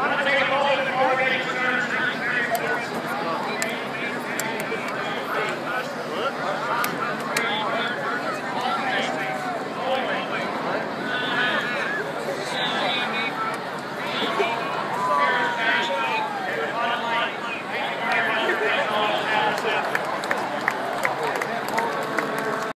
Want to take